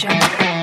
Jungle.